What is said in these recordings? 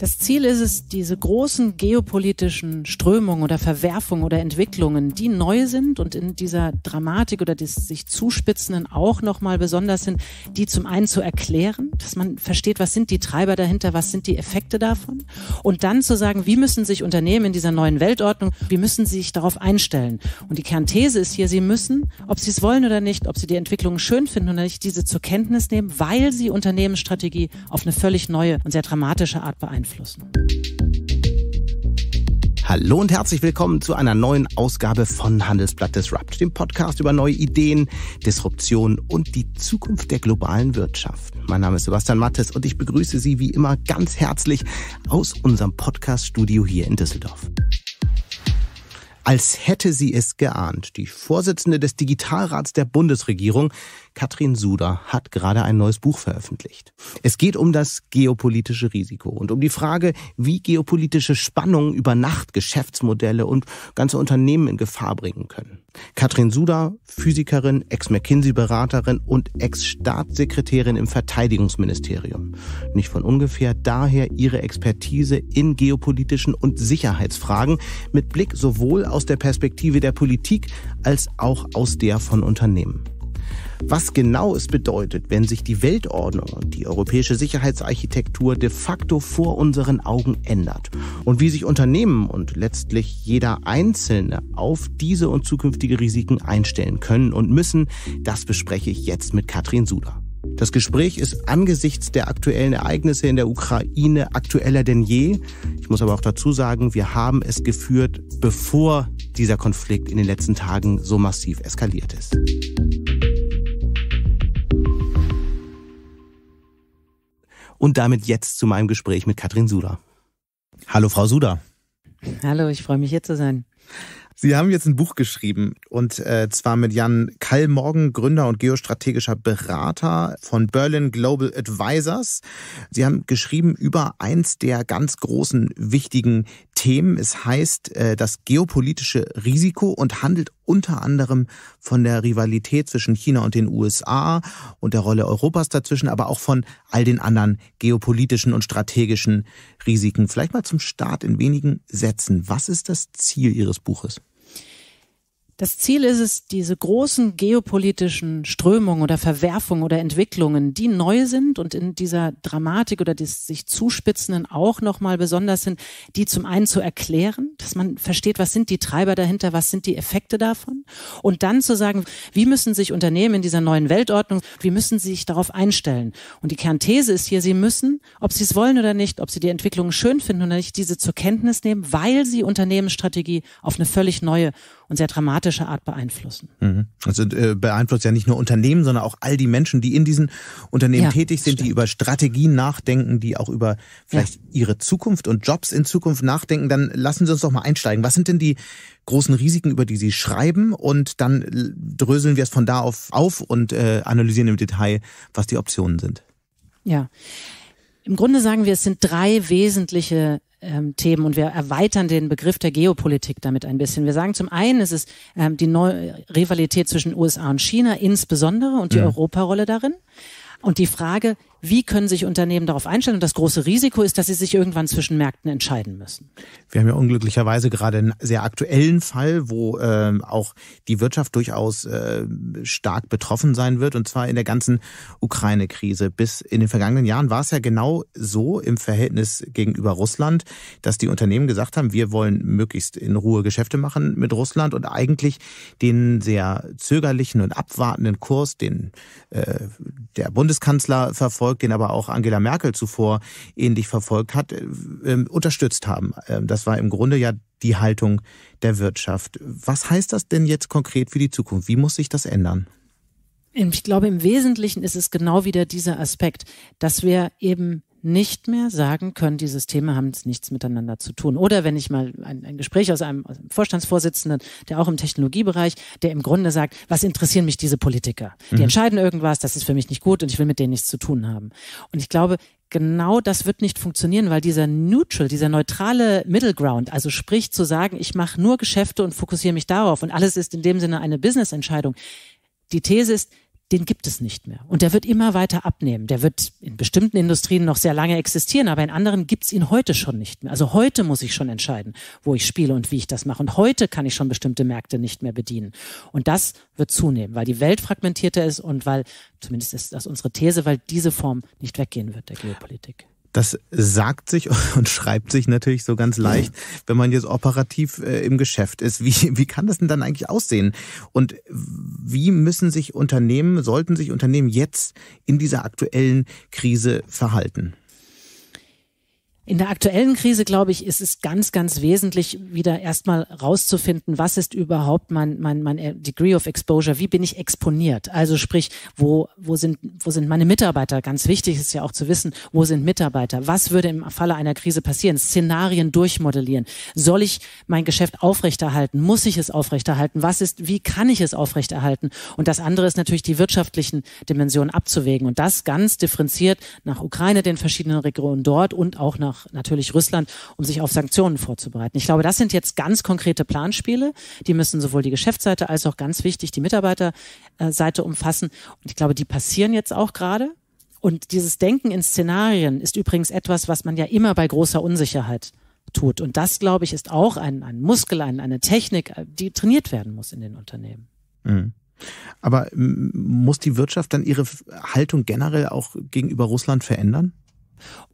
Das Ziel ist es, diese großen geopolitischen Strömungen oder Verwerfungen oder Entwicklungen, die neu sind und in dieser Dramatik oder des sich zuspitzenden auch nochmal besonders sind, die zum einen zu erklären, dass man versteht, was sind die Treiber dahinter, was sind die Effekte davon und dann zu sagen, wie müssen sich Unternehmen in dieser neuen Weltordnung, wie müssen sie sich darauf einstellen. Und die Kernthese ist hier, sie müssen, ob sie es wollen oder nicht, ob sie die Entwicklungen schön finden oder nicht, diese zur Kenntnis nehmen, weil sie Unternehmensstrategie auf eine völlig neue und sehr dramatische Art beeinflussen beeinflussen. Hallo und herzlich willkommen zu einer neuen Ausgabe von Handelsblatt Disrupt, dem Podcast über neue Ideen, Disruption und die Zukunft der globalen Wirtschaft. Mein Name ist Sebastian Mattes und ich begrüße Sie wie immer ganz herzlich aus unserem Podcast-Studio hier in Düsseldorf als hätte sie es geahnt. Die Vorsitzende des Digitalrats der Bundesregierung, Katrin Suder, hat gerade ein neues Buch veröffentlicht. Es geht um das geopolitische Risiko und um die Frage, wie geopolitische Spannungen über Nacht Geschäftsmodelle und ganze Unternehmen in Gefahr bringen können. Katrin Suda, Physikerin, Ex-McKinsey-Beraterin und Ex-Staatssekretärin im Verteidigungsministerium. Nicht von ungefähr daher ihre Expertise in geopolitischen und Sicherheitsfragen mit Blick sowohl aus der Perspektive der Politik als auch aus der von Unternehmen. Was genau es bedeutet, wenn sich die Weltordnung und die europäische Sicherheitsarchitektur de facto vor unseren Augen ändert und wie sich Unternehmen und letztlich jeder Einzelne auf diese und zukünftige Risiken einstellen können und müssen, das bespreche ich jetzt mit Katrin Suda. Das Gespräch ist angesichts der aktuellen Ereignisse in der Ukraine aktueller denn je. Ich muss aber auch dazu sagen, wir haben es geführt, bevor dieser Konflikt in den letzten Tagen so massiv eskaliert ist. Und damit jetzt zu meinem Gespräch mit Katrin Suda. Hallo, Frau Suda. Hallo, ich freue mich hier zu sein. Sie haben jetzt ein Buch geschrieben und äh, zwar mit Jan Kallmorgen, Gründer und geostrategischer Berater von Berlin Global Advisors. Sie haben geschrieben über eins der ganz großen wichtigen Themen. Es heißt äh, das geopolitische Risiko und handelt unter anderem von der Rivalität zwischen China und den USA und der Rolle Europas dazwischen, aber auch von all den anderen geopolitischen und strategischen Risiken. Vielleicht mal zum Start in wenigen Sätzen. Was ist das Ziel Ihres Buches? Das Ziel ist es, diese großen geopolitischen Strömungen oder Verwerfungen oder Entwicklungen, die neu sind und in dieser Dramatik oder des sich zuspitzenden auch nochmal besonders sind, die zum einen zu erklären, dass man versteht, was sind die Treiber dahinter, was sind die Effekte davon und dann zu sagen, wie müssen sich Unternehmen in dieser neuen Weltordnung, wie müssen sie sich darauf einstellen. Und die Kernthese ist hier, sie müssen, ob sie es wollen oder nicht, ob sie die Entwicklungen schön finden oder nicht, diese zur Kenntnis nehmen, weil sie Unternehmensstrategie auf eine völlig neue und sehr dramatische Art beeinflussen. Mhm. Also äh, beeinflusst ja nicht nur Unternehmen, sondern auch all die Menschen, die in diesen Unternehmen ja, tätig sind, stimmt. die über Strategien nachdenken, die auch über vielleicht ja. ihre Zukunft und Jobs in Zukunft nachdenken. Dann lassen Sie uns doch mal einsteigen. Was sind denn die großen Risiken, über die Sie schreiben? Und dann dröseln wir es von da auf auf und äh, analysieren im Detail, was die Optionen sind. Ja. Im Grunde sagen wir, es sind drei wesentliche ähm, Themen und wir erweitern den Begriff der Geopolitik damit ein bisschen. Wir sagen zum einen, es ist ähm, die neue Rivalität zwischen USA und China insbesondere und die mhm. Europarolle darin. Und die Frage, wie können sich Unternehmen darauf einstellen? Und das große Risiko ist, dass sie sich irgendwann zwischen Märkten entscheiden müssen. Wir haben ja unglücklicherweise gerade einen sehr aktuellen Fall, wo äh, auch die Wirtschaft durchaus äh, stark betroffen sein wird, und zwar in der ganzen Ukraine-Krise. Bis in den vergangenen Jahren war es ja genau so im Verhältnis gegenüber Russland, dass die Unternehmen gesagt haben, wir wollen möglichst in Ruhe Geschäfte machen mit Russland und eigentlich den sehr zögerlichen und abwartenden Kurs, den äh, der Bundeskanzler verfolgt, den aber auch Angela Merkel zuvor ähnlich verfolgt hat, äh, ähm, unterstützt haben. Ähm, das war im Grunde ja die Haltung der Wirtschaft. Was heißt das denn jetzt konkret für die Zukunft? Wie muss sich das ändern? Ich glaube, im Wesentlichen ist es genau wieder dieser Aspekt, dass wir eben nicht mehr sagen können, die Systeme haben nichts miteinander zu tun. Oder wenn ich mal ein, ein Gespräch aus einem, aus einem, Vorstandsvorsitzenden, der auch im Technologiebereich, der im Grunde sagt, was interessieren mich diese Politiker? Die mhm. entscheiden irgendwas, das ist für mich nicht gut und ich will mit denen nichts zu tun haben. Und ich glaube, genau das wird nicht funktionieren, weil dieser neutral, dieser neutrale Middle Ground, also sprich zu sagen, ich mache nur Geschäfte und fokussiere mich darauf und alles ist in dem Sinne eine Business-Entscheidung. Die These ist, den gibt es nicht mehr. Und der wird immer weiter abnehmen. Der wird in bestimmten Industrien noch sehr lange existieren, aber in anderen gibt es ihn heute schon nicht mehr. Also heute muss ich schon entscheiden, wo ich spiele und wie ich das mache. Und heute kann ich schon bestimmte Märkte nicht mehr bedienen. Und das wird zunehmen, weil die Welt fragmentierter ist und weil, zumindest ist das unsere These, weil diese Form nicht weggehen wird der Geopolitik. Das sagt sich und schreibt sich natürlich so ganz leicht, wenn man jetzt operativ äh, im Geschäft ist. Wie, wie kann das denn dann eigentlich aussehen? Und wie müssen sich Unternehmen, sollten sich Unternehmen jetzt in dieser aktuellen Krise verhalten? In der aktuellen Krise, glaube ich, ist es ganz, ganz wesentlich, wieder erstmal rauszufinden, was ist überhaupt mein, mein, mein Degree of Exposure, wie bin ich exponiert? Also sprich, wo, wo, sind, wo sind meine Mitarbeiter? Ganz wichtig ist ja auch zu wissen, wo sind Mitarbeiter? Was würde im Falle einer Krise passieren? Szenarien durchmodellieren. Soll ich mein Geschäft aufrechterhalten? Muss ich es aufrechterhalten? Was ist, wie kann ich es aufrechterhalten? Und das andere ist natürlich die wirtschaftlichen Dimensionen abzuwägen. Und das ganz differenziert nach Ukraine, den verschiedenen Regionen dort und auch nach natürlich Russland, um sich auf Sanktionen vorzubereiten. Ich glaube, das sind jetzt ganz konkrete Planspiele. Die müssen sowohl die Geschäftsseite als auch ganz wichtig die Mitarbeiterseite umfassen. Und ich glaube, die passieren jetzt auch gerade. Und dieses Denken in Szenarien ist übrigens etwas, was man ja immer bei großer Unsicherheit tut. Und das, glaube ich, ist auch ein, ein Muskel, ein, eine Technik, die trainiert werden muss in den Unternehmen. Mhm. Aber muss die Wirtschaft dann ihre Haltung generell auch gegenüber Russland verändern?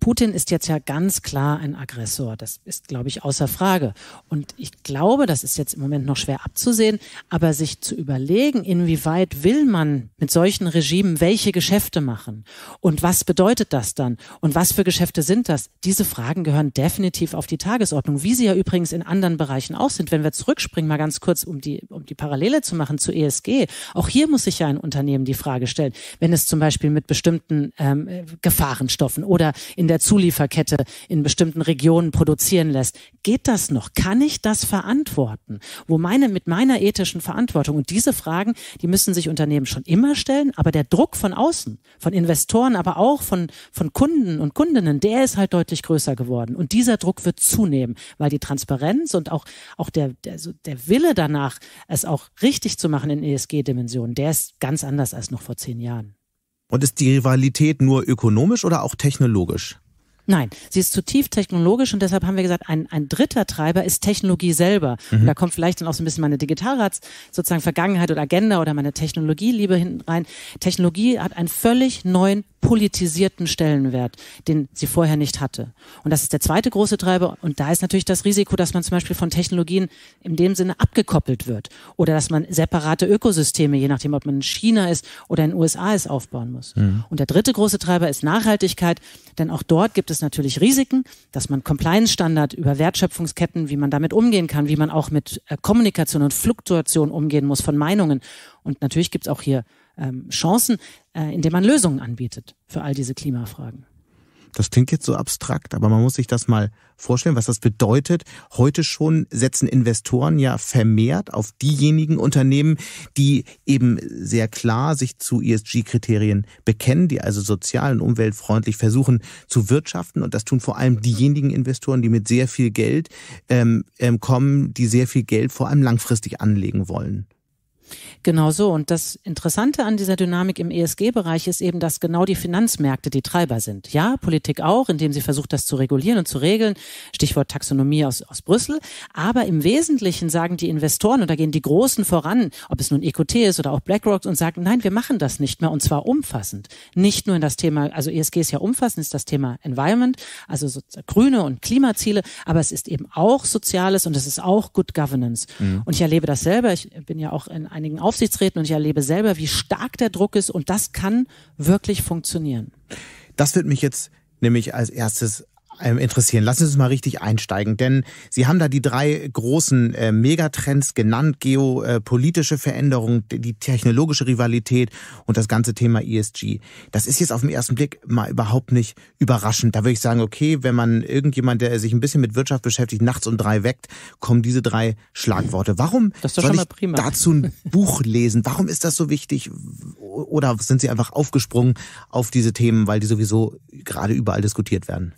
Putin ist jetzt ja ganz klar ein Aggressor. Das ist, glaube ich, außer Frage. Und ich glaube, das ist jetzt im Moment noch schwer abzusehen, aber sich zu überlegen, inwieweit will man mit solchen Regimen welche Geschäfte machen und was bedeutet das dann und was für Geschäfte sind das? Diese Fragen gehören definitiv auf die Tagesordnung, wie sie ja übrigens in anderen Bereichen auch sind. Wenn wir zurückspringen, mal ganz kurz, um die, um die Parallele zu machen zu ESG, auch hier muss sich ja ein Unternehmen die Frage stellen, wenn es zum Beispiel mit bestimmten ähm, Gefahrenstoffen oder in der Zulieferkette in bestimmten Regionen produzieren lässt. Geht das noch? Kann ich das verantworten? Wo meine, mit meiner ethischen Verantwortung und diese Fragen, die müssen sich Unternehmen schon immer stellen, aber der Druck von außen, von Investoren, aber auch von, von Kunden und Kundinnen, der ist halt deutlich größer geworden. Und dieser Druck wird zunehmen, weil die Transparenz und auch, auch der, der, der Wille danach, es auch richtig zu machen in ESG-Dimensionen, der ist ganz anders als noch vor zehn Jahren. Und ist die Rivalität nur ökonomisch oder auch technologisch? Nein, sie ist zutiefst technologisch und deshalb haben wir gesagt, ein, ein dritter Treiber ist Technologie selber. Mhm. Und da kommt vielleicht dann auch so ein bisschen meine Digitalrats sozusagen Vergangenheit oder Agenda oder meine Technologieliebe hinten rein. Technologie hat einen völlig neuen politisierten Stellenwert, den sie vorher nicht hatte. Und das ist der zweite große Treiber. Und da ist natürlich das Risiko, dass man zum Beispiel von Technologien in dem Sinne abgekoppelt wird oder dass man separate Ökosysteme, je nachdem, ob man in China ist oder in den USA ist, aufbauen muss. Mhm. Und der dritte große Treiber ist Nachhaltigkeit, denn auch dort gibt es natürlich Risiken, dass man Compliance-Standard über Wertschöpfungsketten, wie man damit umgehen kann, wie man auch mit äh, Kommunikation und Fluktuation umgehen muss von Meinungen. Und natürlich gibt es auch hier ähm, Chancen, äh, indem man Lösungen anbietet für all diese Klimafragen. Das klingt jetzt so abstrakt, aber man muss sich das mal vorstellen, was das bedeutet. Heute schon setzen Investoren ja vermehrt auf diejenigen Unternehmen, die eben sehr klar sich zu ESG-Kriterien bekennen, die also sozial und umweltfreundlich versuchen zu wirtschaften. Und das tun vor allem diejenigen Investoren, die mit sehr viel Geld ähm, ähm kommen, die sehr viel Geld vor allem langfristig anlegen wollen. Genau so. Und das Interessante an dieser Dynamik im ESG-Bereich ist eben, dass genau die Finanzmärkte die Treiber sind. Ja, Politik auch, indem sie versucht, das zu regulieren und zu regeln. Stichwort Taxonomie aus, aus Brüssel. Aber im Wesentlichen sagen die Investoren, und da gehen die Großen voran, ob es nun EQT ist oder auch BlackRock, und sagen, nein, wir machen das nicht mehr, und zwar umfassend. Nicht nur in das Thema, also ESG ist ja umfassend, ist das Thema Environment, also so grüne und Klimaziele, aber es ist eben auch Soziales und es ist auch Good Governance. Mhm. Und ich erlebe das selber, ich bin ja auch in einigen Aufsichtsräten und ich erlebe selber, wie stark der Druck ist und das kann wirklich funktionieren. Das wird mich jetzt nämlich als erstes interessieren. Lassen Sie uns mal richtig einsteigen, denn Sie haben da die drei großen äh, Megatrends genannt, geopolitische Veränderung, die technologische Rivalität und das ganze Thema ESG. Das ist jetzt auf den ersten Blick mal überhaupt nicht überraschend. Da würde ich sagen, okay, wenn man irgendjemand, der sich ein bisschen mit Wirtschaft beschäftigt, nachts um drei weckt, kommen diese drei Schlagworte. Warum soll ich prima. dazu ein Buch lesen? Warum ist das so wichtig? Oder sind Sie einfach aufgesprungen auf diese Themen, weil die sowieso gerade überall diskutiert werden?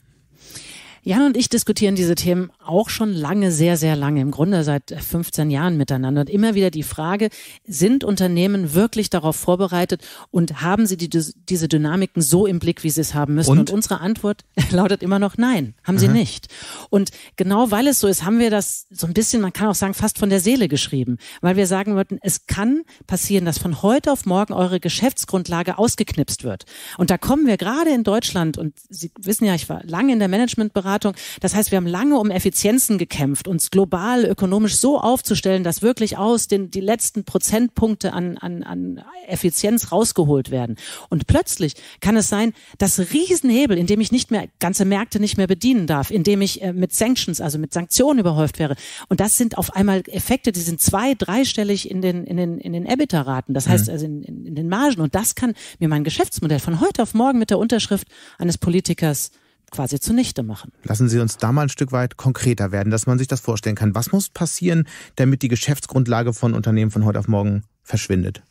Jan und ich diskutieren diese Themen auch schon lange, sehr, sehr lange, im Grunde seit 15 Jahren miteinander. Und immer wieder die Frage, sind Unternehmen wirklich darauf vorbereitet und haben sie die, diese Dynamiken so im Blick, wie sie es haben müssen? Und, und unsere Antwort lautet immer noch nein, haben Aha. sie nicht. Und genau weil es so ist, haben wir das so ein bisschen, man kann auch sagen, fast von der Seele geschrieben, weil wir sagen wollten, es kann passieren, dass von heute auf morgen eure Geschäftsgrundlage ausgeknipst wird. Und da kommen wir gerade in Deutschland, und Sie wissen ja, ich war lange in der Managementberatung, Beratung. Das heißt, wir haben lange um Effizienzen gekämpft, uns global ökonomisch so aufzustellen, dass wirklich aus den die letzten Prozentpunkte an, an, an Effizienz rausgeholt werden. Und plötzlich kann es sein, dass Riesenhebel, in dem ich nicht mehr ganze Märkte nicht mehr bedienen darf, in dem ich äh, mit Sanctions, also mit Sanktionen überhäuft wäre. Und das sind auf einmal Effekte, die sind zwei, dreistellig in den in den in den EBITDA-Raten. Das heißt mhm. also in, in, in den Margen. Und das kann mir mein Geschäftsmodell von heute auf morgen mit der Unterschrift eines Politikers quasi zunichte machen. Lassen Sie uns da mal ein Stück weit konkreter werden, dass man sich das vorstellen kann. Was muss passieren, damit die Geschäftsgrundlage von Unternehmen von heute auf morgen verschwindet?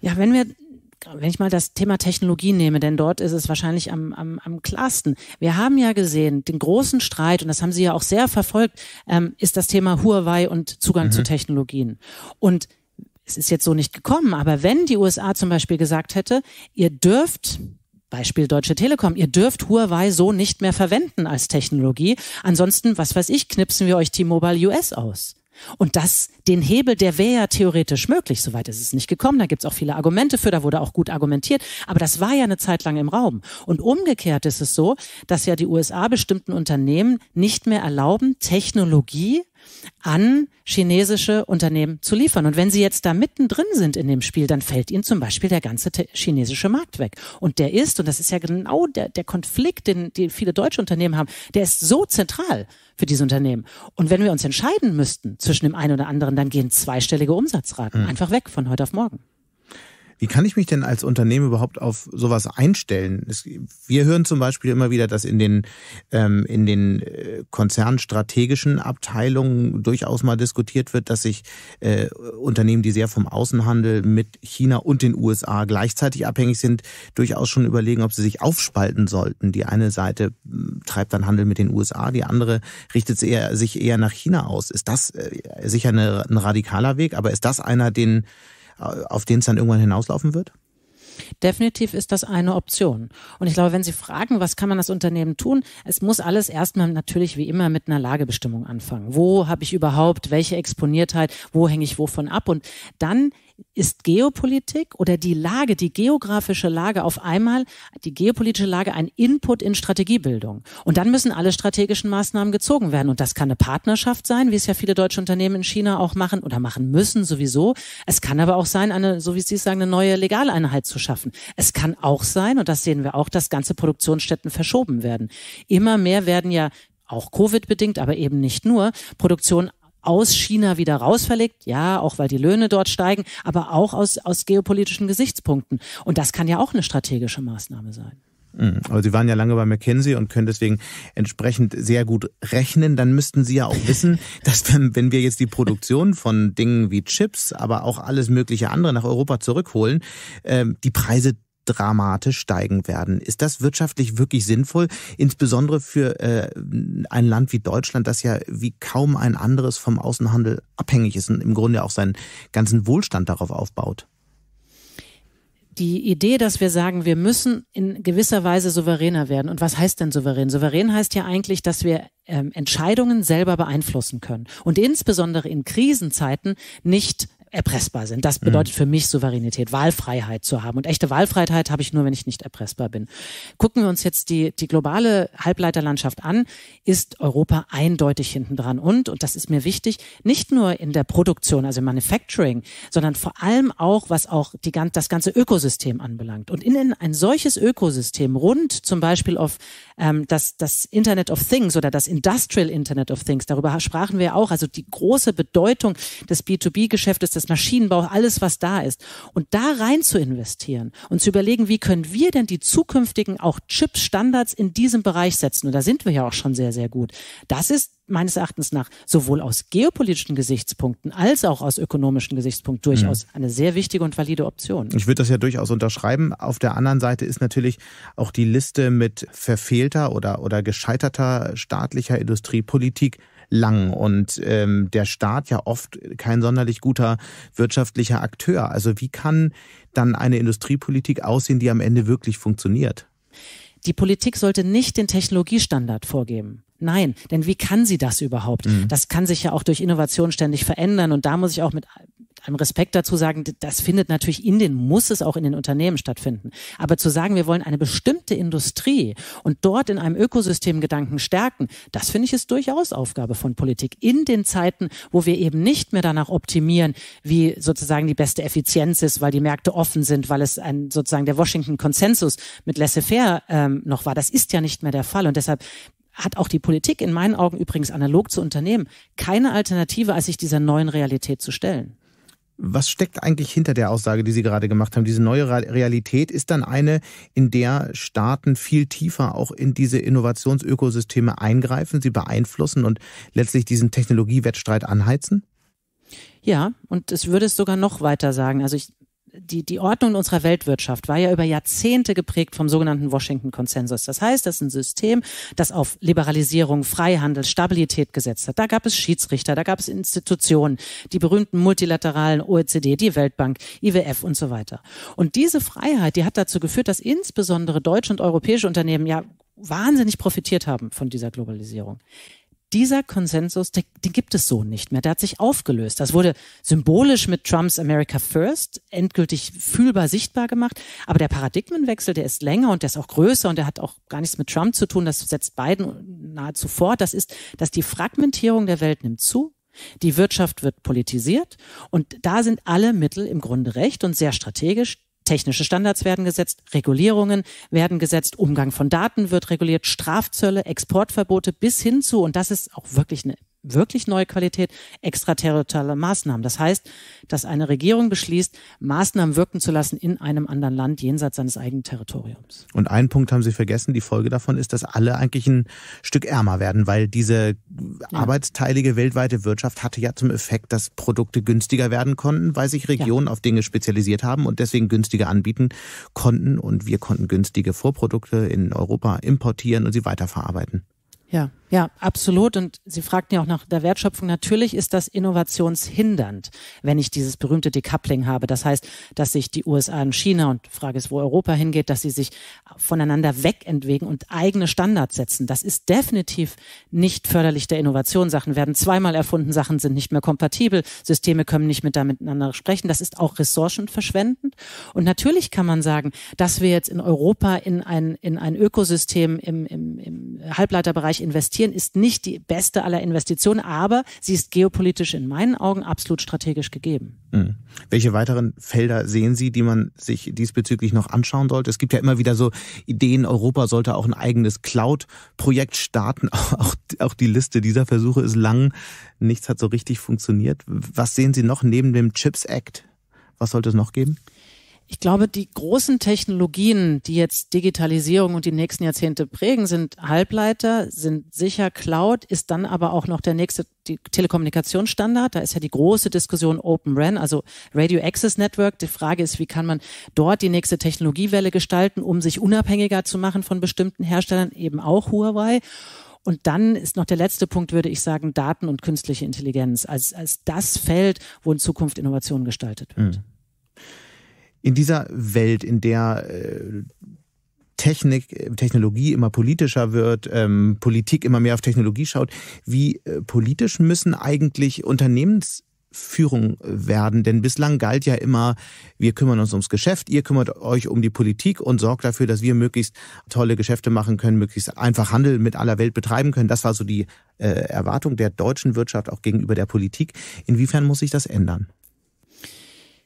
Ja, wenn wir wenn ich mal das Thema Technologie nehme, denn dort ist es wahrscheinlich am, am, am klarsten. Wir haben ja gesehen, den großen Streit, und das haben Sie ja auch sehr verfolgt, ähm, ist das Thema Huawei und Zugang mhm. zu Technologien. Und es ist jetzt so nicht gekommen, aber wenn die USA zum Beispiel gesagt hätte, ihr dürft Beispiel Deutsche Telekom. Ihr dürft Huawei so nicht mehr verwenden als Technologie. Ansonsten, was weiß ich, knipsen wir euch T-Mobile US aus. Und das, den Hebel, der wäre ja theoretisch möglich. Soweit ist es nicht gekommen. Da gibt's auch viele Argumente für, da wurde auch gut argumentiert. Aber das war ja eine Zeit lang im Raum. Und umgekehrt ist es so, dass ja die USA bestimmten Unternehmen nicht mehr erlauben, Technologie an chinesische Unternehmen zu liefern. Und wenn sie jetzt da mittendrin sind in dem Spiel, dann fällt ihnen zum Beispiel der ganze chinesische Markt weg. Und der ist, und das ist ja genau der, der Konflikt, den, den viele deutsche Unternehmen haben, der ist so zentral für diese Unternehmen. Und wenn wir uns entscheiden müssten zwischen dem einen oder anderen, dann gehen zweistellige Umsatzraten mhm. einfach weg von heute auf morgen. Wie kann ich mich denn als Unternehmen überhaupt auf sowas einstellen? Es, wir hören zum Beispiel immer wieder, dass in den, ähm, in den äh, konzernstrategischen Abteilungen durchaus mal diskutiert wird, dass sich äh, Unternehmen, die sehr vom Außenhandel mit China und den USA gleichzeitig abhängig sind, durchaus schon überlegen, ob sie sich aufspalten sollten. Die eine Seite hm, treibt dann Handel mit den USA, die andere richtet eher, sich eher nach China aus. Ist das äh, sicher eine, ein radikaler Weg, aber ist das einer, den auf den es dann irgendwann hinauslaufen wird? Definitiv ist das eine Option. Und ich glaube, wenn Sie fragen, was kann man als Unternehmen tun, es muss alles erstmal natürlich wie immer mit einer Lagebestimmung anfangen. Wo habe ich überhaupt welche Exponiertheit, wo hänge ich wovon ab? Und dann ist Geopolitik oder die Lage, die geografische Lage auf einmal, die geopolitische Lage ein Input in Strategiebildung. Und dann müssen alle strategischen Maßnahmen gezogen werden. Und das kann eine Partnerschaft sein, wie es ja viele deutsche Unternehmen in China auch machen oder machen müssen sowieso. Es kann aber auch sein, eine, so wie Sie sagen, eine neue Legaleinheit zu schaffen. Es kann auch sein, und das sehen wir auch, dass ganze Produktionsstätten verschoben werden. Immer mehr werden ja auch Covid-bedingt, aber eben nicht nur, Produktion aus China wieder rausverlegt, ja, auch weil die Löhne dort steigen, aber auch aus, aus geopolitischen Gesichtspunkten. Und das kann ja auch eine strategische Maßnahme sein. Mhm. Aber Sie waren ja lange bei McKinsey und können deswegen entsprechend sehr gut rechnen. Dann müssten Sie ja auch wissen, dass wenn, wenn wir jetzt die Produktion von Dingen wie Chips, aber auch alles mögliche andere nach Europa zurückholen, äh, die Preise dramatisch steigen werden. Ist das wirtschaftlich wirklich sinnvoll, insbesondere für äh, ein Land wie Deutschland, das ja wie kaum ein anderes vom Außenhandel abhängig ist und im Grunde auch seinen ganzen Wohlstand darauf aufbaut? die Idee, dass wir sagen, wir müssen in gewisser Weise souveräner werden. Und was heißt denn souverän? Souverän heißt ja eigentlich, dass wir ähm, Entscheidungen selber beeinflussen können und insbesondere in Krisenzeiten nicht erpressbar sind. Das bedeutet mhm. für mich Souveränität, Wahlfreiheit zu haben. Und echte Wahlfreiheit habe ich nur, wenn ich nicht erpressbar bin. Gucken wir uns jetzt die, die globale Halbleiterlandschaft an, ist Europa eindeutig hinten dran. Und, und das ist mir wichtig, nicht nur in der Produktion, also im Manufacturing, sondern vor allem auch, was auch die, das ganze Ökosystem anbelangt. Und in ein solches Ökosystem rund zum Beispiel auf ähm, das, das Internet of Things oder das Industrial Internet of Things, darüber sprachen wir auch, also die große Bedeutung des B2B-Geschäftes, des Maschinenbau, alles, was da ist. Und da rein zu investieren und zu überlegen, wie können wir denn die zukünftigen auch Chip-Standards in diesem Bereich setzen? Und da sind wir ja auch schon sehr, sehr gut. Das ist meines Erachtens nach sowohl aus geopolitischen Gesichtspunkten als auch aus ökonomischen Gesichtspunkten durchaus mhm. eine sehr wichtige und valide Option. Ich würde das ja durchaus unterschreiben. Auf der anderen Seite ist natürlich auch die Liste mit verfehlter oder, oder gescheiterter staatlicher Industriepolitik lang und ähm, der Staat ja oft kein sonderlich guter wirtschaftlicher Akteur. Also wie kann dann eine Industriepolitik aussehen, die am Ende wirklich funktioniert? Die Politik sollte nicht den Technologiestandard vorgeben. Nein, denn wie kann sie das überhaupt? Mhm. Das kann sich ja auch durch Innovation ständig verändern und da muss ich auch mit einem Respekt dazu sagen, das findet natürlich in den, muss es auch in den Unternehmen stattfinden. Aber zu sagen, wir wollen eine bestimmte Industrie und dort in einem Ökosystem Gedanken stärken, das finde ich ist durchaus Aufgabe von Politik. In den Zeiten, wo wir eben nicht mehr danach optimieren, wie sozusagen die beste Effizienz ist, weil die Märkte offen sind, weil es ein sozusagen der Washington Konsensus mit laissez-faire ähm, noch war. Das ist ja nicht mehr der Fall und deshalb hat auch die Politik in meinen Augen übrigens analog zu Unternehmen keine Alternative, als sich dieser neuen Realität zu stellen. Was steckt eigentlich hinter der Aussage, die Sie gerade gemacht haben? Diese neue Realität ist dann eine, in der Staaten viel tiefer auch in diese Innovationsökosysteme eingreifen, sie beeinflussen und letztlich diesen Technologiewettstreit anheizen? Ja, und es würde es sogar noch weiter sagen. Also ich die, die Ordnung unserer Weltwirtschaft war ja über Jahrzehnte geprägt vom sogenannten Washington-Konsensus. Das heißt, das ist ein System, das auf Liberalisierung, Freihandel, Stabilität gesetzt hat. Da gab es Schiedsrichter, da gab es Institutionen, die berühmten multilateralen OECD, die Weltbank, IWF und so weiter. Und diese Freiheit, die hat dazu geführt, dass insbesondere deutsche und europäische Unternehmen ja wahnsinnig profitiert haben von dieser Globalisierung dieser Konsensus, den, den, gibt es so nicht mehr. Der hat sich aufgelöst. Das wurde symbolisch mit Trumps America First endgültig fühlbar sichtbar gemacht. Aber der Paradigmenwechsel, der ist länger und der ist auch größer und der hat auch gar nichts mit Trump zu tun. Das setzt beiden nahezu fort. Das ist, dass die Fragmentierung der Welt nimmt zu. Die Wirtschaft wird politisiert und da sind alle Mittel im Grunde recht und sehr strategisch. Technische Standards werden gesetzt, Regulierungen werden gesetzt, Umgang von Daten wird reguliert, Strafzölle, Exportverbote bis hin zu, und das ist auch wirklich eine wirklich neue Qualität extraterritoriale Maßnahmen. Das heißt, dass eine Regierung beschließt, Maßnahmen wirken zu lassen in einem anderen Land jenseits seines eigenen Territoriums. Und einen Punkt haben Sie vergessen, die Folge davon ist, dass alle eigentlich ein Stück ärmer werden, weil diese ja. arbeitsteilige weltweite Wirtschaft hatte ja zum Effekt, dass Produkte günstiger werden konnten, weil sich Regionen ja. auf Dinge spezialisiert haben und deswegen günstiger anbieten konnten und wir konnten günstige Vorprodukte in Europa importieren und sie weiterverarbeiten. Ja, ja, absolut. Und Sie fragten ja auch nach der Wertschöpfung. Natürlich ist das innovationshindernd, wenn ich dieses berühmte Decoupling habe. Das heißt, dass sich die USA und China und Frage ist, wo Europa hingeht, dass sie sich voneinander wegentwegen und eigene Standards setzen. Das ist definitiv nicht förderlich der Innovation. Sachen werden zweimal erfunden, Sachen sind nicht mehr kompatibel, Systeme können nicht da miteinander sprechen. Das ist auch ressourcenverschwendend. Und natürlich kann man sagen, dass wir jetzt in Europa in ein, in ein Ökosystem im, im, im Halbleiterbereich investieren, ist nicht die beste aller Investitionen, aber sie ist geopolitisch in meinen Augen absolut strategisch gegeben. Mhm. Welche weiteren Felder sehen Sie, die man sich diesbezüglich noch anschauen sollte? Es gibt ja immer wieder so Ideen, Europa sollte auch ein eigenes Cloud-Projekt starten. Auch, auch die Liste dieser Versuche ist lang. Nichts hat so richtig funktioniert. Was sehen Sie noch neben dem Chips Act? Was sollte es noch geben? Ich glaube, die großen Technologien, die jetzt Digitalisierung und die nächsten Jahrzehnte prägen, sind Halbleiter, sind sicher Cloud, ist dann aber auch noch der nächste Telekommunikationsstandard. Da ist ja die große Diskussion Open RAN, also Radio Access Network. Die Frage ist, wie kann man dort die nächste Technologiewelle gestalten, um sich unabhängiger zu machen von bestimmten Herstellern, eben auch Huawei. Und dann ist noch der letzte Punkt, würde ich sagen, Daten und künstliche Intelligenz als, als das Feld, wo in Zukunft Innovation gestaltet wird. Mhm. In dieser Welt, in der äh, Technik, Technologie immer politischer wird, ähm, Politik immer mehr auf Technologie schaut, wie äh, politisch müssen eigentlich Unternehmensführung werden? Denn bislang galt ja immer, wir kümmern uns ums Geschäft, ihr kümmert euch um die Politik und sorgt dafür, dass wir möglichst tolle Geschäfte machen können, möglichst einfach Handel mit aller Welt betreiben können. Das war so die äh, Erwartung der deutschen Wirtschaft auch gegenüber der Politik. Inwiefern muss sich das ändern?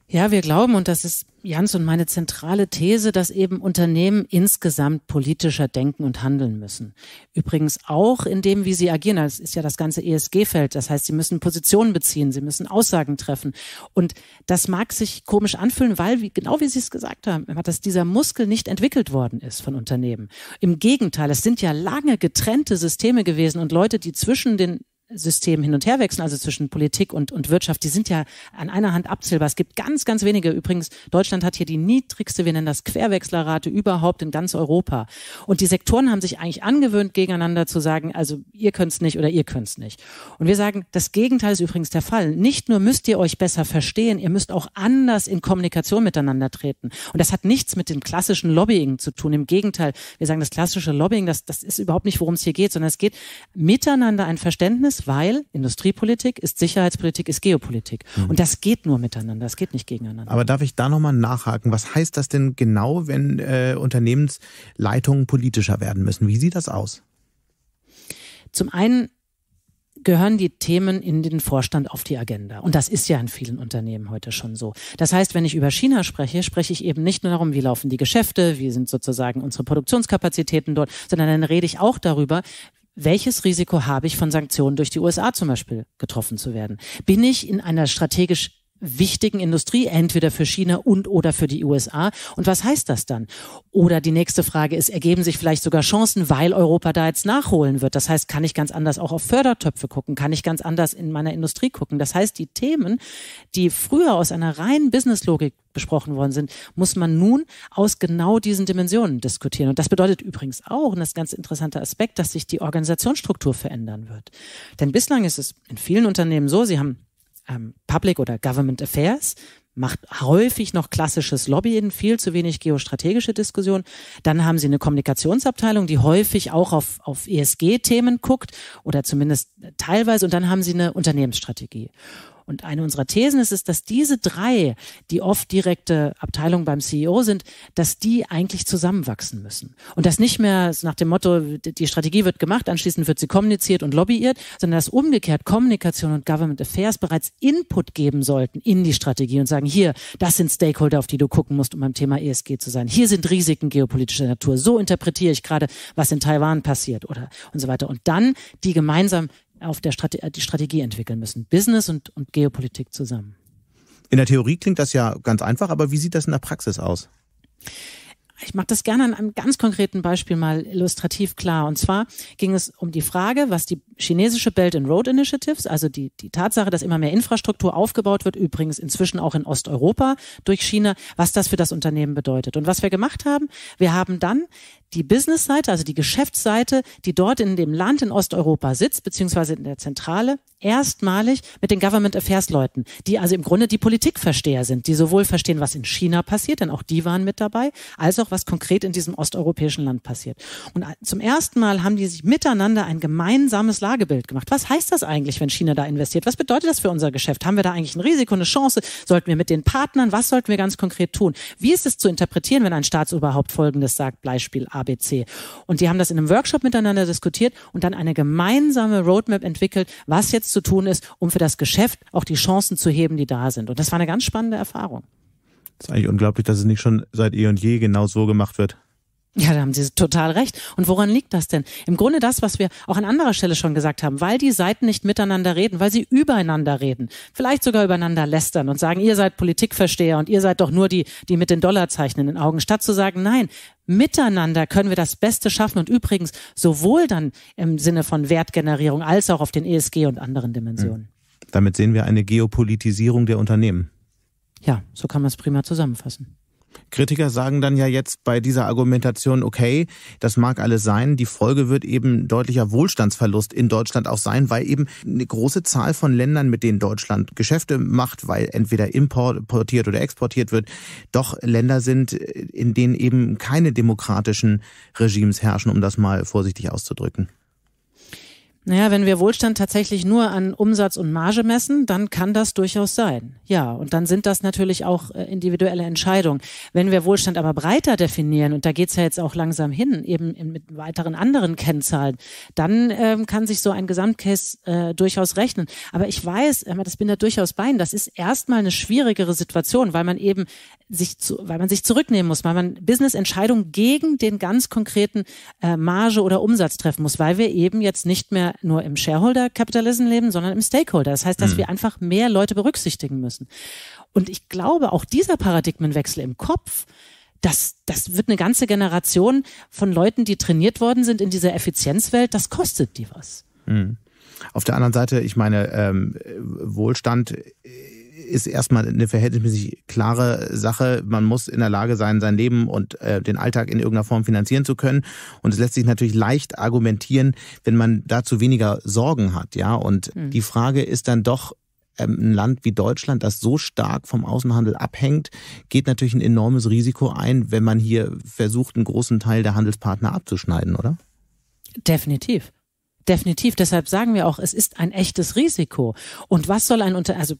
Ja, wir glauben, und das ist Jans und meine zentrale These, dass eben Unternehmen insgesamt politischer denken und handeln müssen. Übrigens auch in dem, wie sie agieren. Das ist ja das ganze ESG-Feld. Das heißt, sie müssen Positionen beziehen, sie müssen Aussagen treffen. Und das mag sich komisch anfühlen, weil, wie, genau wie Sie es gesagt haben, dass dieser Muskel nicht entwickelt worden ist von Unternehmen. Im Gegenteil, es sind ja lange getrennte Systeme gewesen und Leute, die zwischen den System hin und her wechseln, also zwischen Politik und, und Wirtschaft, die sind ja an einer Hand abzählbar. Es gibt ganz, ganz wenige. Übrigens, Deutschland hat hier die niedrigste, wir nennen das Querwechslerrate überhaupt in ganz Europa. Und die Sektoren haben sich eigentlich angewöhnt, gegeneinander zu sagen, also ihr könnt's nicht oder ihr könnt's nicht. Und wir sagen, das Gegenteil ist übrigens der Fall. Nicht nur müsst ihr euch besser verstehen, ihr müsst auch anders in Kommunikation miteinander treten. Und das hat nichts mit dem klassischen Lobbying zu tun. Im Gegenteil, wir sagen, das klassische Lobbying, das, das ist überhaupt nicht, worum es hier geht, sondern es geht miteinander ein Verständnis weil Industriepolitik ist Sicherheitspolitik, ist Geopolitik. Mhm. Und das geht nur miteinander, das geht nicht gegeneinander. Aber darf ich da nochmal nachhaken? Was heißt das denn genau, wenn äh, Unternehmensleitungen politischer werden müssen? Wie sieht das aus? Zum einen gehören die Themen in den Vorstand auf die Agenda. Und das ist ja in vielen Unternehmen heute schon so. Das heißt, wenn ich über China spreche, spreche ich eben nicht nur darum, wie laufen die Geschäfte, wie sind sozusagen unsere Produktionskapazitäten dort, sondern dann rede ich auch darüber, welches Risiko habe ich von Sanktionen durch die USA zum Beispiel getroffen zu werden? Bin ich in einer strategisch wichtigen Industrie, entweder für China und oder für die USA. Und was heißt das dann? Oder die nächste Frage ist, ergeben sich vielleicht sogar Chancen, weil Europa da jetzt nachholen wird? Das heißt, kann ich ganz anders auch auf Fördertöpfe gucken? Kann ich ganz anders in meiner Industrie gucken? Das heißt, die Themen, die früher aus einer reinen Businesslogik besprochen worden sind, muss man nun aus genau diesen Dimensionen diskutieren. Und das bedeutet übrigens auch, und das ist ein ganz interessanter Aspekt, dass sich die Organisationsstruktur verändern wird. Denn bislang ist es in vielen Unternehmen so, sie haben ähm, Public oder Government Affairs, macht häufig noch klassisches Lobbyen, viel zu wenig geostrategische Diskussion. Dann haben sie eine Kommunikationsabteilung, die häufig auch auf, auf ESG-Themen guckt oder zumindest teilweise. Und dann haben sie eine Unternehmensstrategie. Und eine unserer Thesen ist es, dass diese drei, die oft direkte Abteilung beim CEO sind, dass die eigentlich zusammenwachsen müssen. Und das nicht mehr nach dem Motto, die Strategie wird gemacht, anschließend wird sie kommuniziert und lobbyiert, sondern dass umgekehrt Kommunikation und Government Affairs bereits Input geben sollten in die Strategie und sagen, hier, das sind Stakeholder, auf die du gucken musst, um beim Thema ESG zu sein. Hier sind Risiken geopolitischer Natur. So interpretiere ich gerade, was in Taiwan passiert oder und so weiter. Und dann die gemeinsam auf der Strate die Strategie entwickeln müssen. Business und, und Geopolitik zusammen. In der Theorie klingt das ja ganz einfach, aber wie sieht das in der Praxis aus? Ich mache das gerne an einem ganz konkreten Beispiel mal illustrativ klar. Und zwar ging es um die Frage, was die chinesische Belt and Road Initiatives, also die, die Tatsache, dass immer mehr Infrastruktur aufgebaut wird, übrigens inzwischen auch in Osteuropa durch China, was das für das Unternehmen bedeutet. Und was wir gemacht haben, wir haben dann die Business-Seite, also die Geschäftsseite, die dort in dem Land in Osteuropa sitzt, beziehungsweise in der Zentrale, erstmalig mit den Government Affairs Leuten, die also im Grunde die Politikversteher sind, die sowohl verstehen, was in China passiert, denn auch die waren mit dabei, als auch was konkret in diesem osteuropäischen Land passiert. Und zum ersten Mal haben die sich miteinander ein gemeinsames Lagebild gemacht. Was heißt das eigentlich, wenn China da investiert? Was bedeutet das für unser Geschäft? Haben wir da eigentlich ein Risiko, eine Chance? Sollten wir mit den Partnern, was sollten wir ganz konkret tun? Wie ist es zu interpretieren, wenn ein Staatsoberhaupt Folgendes sagt, Beispiel ABC? Und die haben das in einem Workshop miteinander diskutiert und dann eine gemeinsame Roadmap entwickelt, was jetzt zu tun ist, um für das Geschäft auch die Chancen zu heben, die da sind. Und das war eine ganz spannende Erfahrung. Das ist eigentlich unglaublich, dass es nicht schon seit eh und je genau so gemacht wird. Ja, da haben Sie total recht. Und woran liegt das denn? Im Grunde das, was wir auch an anderer Stelle schon gesagt haben, weil die Seiten nicht miteinander reden, weil sie übereinander reden, vielleicht sogar übereinander lästern und sagen, ihr seid Politikversteher und ihr seid doch nur die, die mit den Dollarzeichen in den Augen, statt zu sagen, nein, miteinander können wir das Beste schaffen und übrigens sowohl dann im Sinne von Wertgenerierung als auch auf den ESG und anderen Dimensionen. Damit sehen wir eine Geopolitisierung der Unternehmen. Ja, so kann man es prima zusammenfassen. Kritiker sagen dann ja jetzt bei dieser Argumentation, okay, das mag alles sein, die Folge wird eben deutlicher Wohlstandsverlust in Deutschland auch sein, weil eben eine große Zahl von Ländern, mit denen Deutschland Geschäfte macht, weil entweder importiert oder exportiert wird, doch Länder sind, in denen eben keine demokratischen Regimes herrschen, um das mal vorsichtig auszudrücken. Naja, wenn wir Wohlstand tatsächlich nur an Umsatz und Marge messen, dann kann das durchaus sein. Ja, und dann sind das natürlich auch äh, individuelle Entscheidungen. Wenn wir Wohlstand aber breiter definieren, und da geht's ja jetzt auch langsam hin, eben mit weiteren anderen Kennzahlen, dann ähm, kann sich so ein Gesamtcase äh, durchaus rechnen. Aber ich weiß, das bin da durchaus bei das ist erstmal eine schwierigere Situation, weil man eben sich, zu, weil man sich zurücknehmen muss, weil man Business-Entscheidungen gegen den ganz konkreten äh, Marge oder Umsatz treffen muss, weil wir eben jetzt nicht mehr nur im Shareholder-Capitalism leben, sondern im Stakeholder. Das heißt, dass mhm. wir einfach mehr Leute berücksichtigen müssen. Und ich glaube, auch dieser Paradigmenwechsel im Kopf, das, das wird eine ganze Generation von Leuten, die trainiert worden sind in dieser Effizienzwelt, das kostet die was. Mhm. Auf der anderen Seite, ich meine, ähm, Wohlstand ist erstmal eine verhältnismäßig klare Sache. Man muss in der Lage sein, sein Leben und äh, den Alltag in irgendeiner Form finanzieren zu können. Und es lässt sich natürlich leicht argumentieren, wenn man dazu weniger Sorgen hat. Ja, und mhm. die Frage ist dann doch, ähm, ein Land wie Deutschland, das so stark vom Außenhandel abhängt, geht natürlich ein enormes Risiko ein, wenn man hier versucht, einen großen Teil der Handelspartner abzuschneiden, oder? Definitiv. Definitiv. Deshalb sagen wir auch, es ist ein echtes Risiko. Und was soll ein Unter, also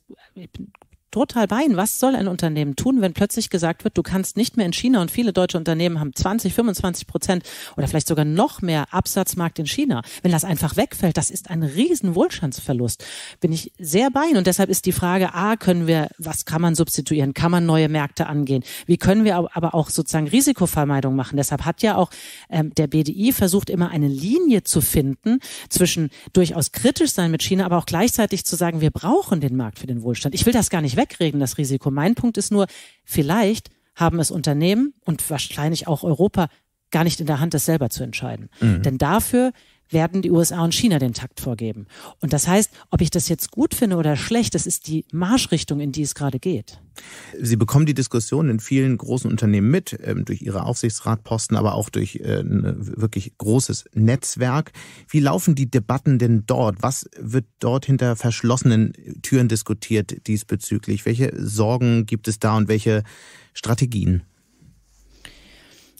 total bei Ihnen. Was soll ein Unternehmen tun, wenn plötzlich gesagt wird, du kannst nicht mehr in China und viele deutsche Unternehmen haben 20, 25 Prozent oder vielleicht sogar noch mehr Absatzmarkt in China. Wenn das einfach wegfällt, das ist ein riesen Wohlstandsverlust. Bin ich sehr bei Ihnen. Und deshalb ist die Frage, A, können wir, was kann man substituieren? Kann man neue Märkte angehen? Wie können wir aber auch sozusagen Risikovermeidung machen? Deshalb hat ja auch ähm, der BDI versucht, immer eine Linie zu finden zwischen durchaus kritisch sein mit China, aber auch gleichzeitig zu sagen, wir brauchen den Markt für den Wohlstand. Ich will das gar nicht weg wegreden, das Risiko. Mein Punkt ist nur, vielleicht haben es Unternehmen und wahrscheinlich auch Europa gar nicht in der Hand, das selber zu entscheiden. Mhm. Denn dafür werden die USA und China den Takt vorgeben. Und das heißt, ob ich das jetzt gut finde oder schlecht, das ist die Marschrichtung, in die es gerade geht. Sie bekommen die Diskussion in vielen großen Unternehmen mit, ähm, durch Ihre Aufsichtsratposten, aber auch durch äh, ein wirklich großes Netzwerk. Wie laufen die Debatten denn dort? Was wird dort hinter verschlossenen Türen diskutiert diesbezüglich? Welche Sorgen gibt es da und welche Strategien?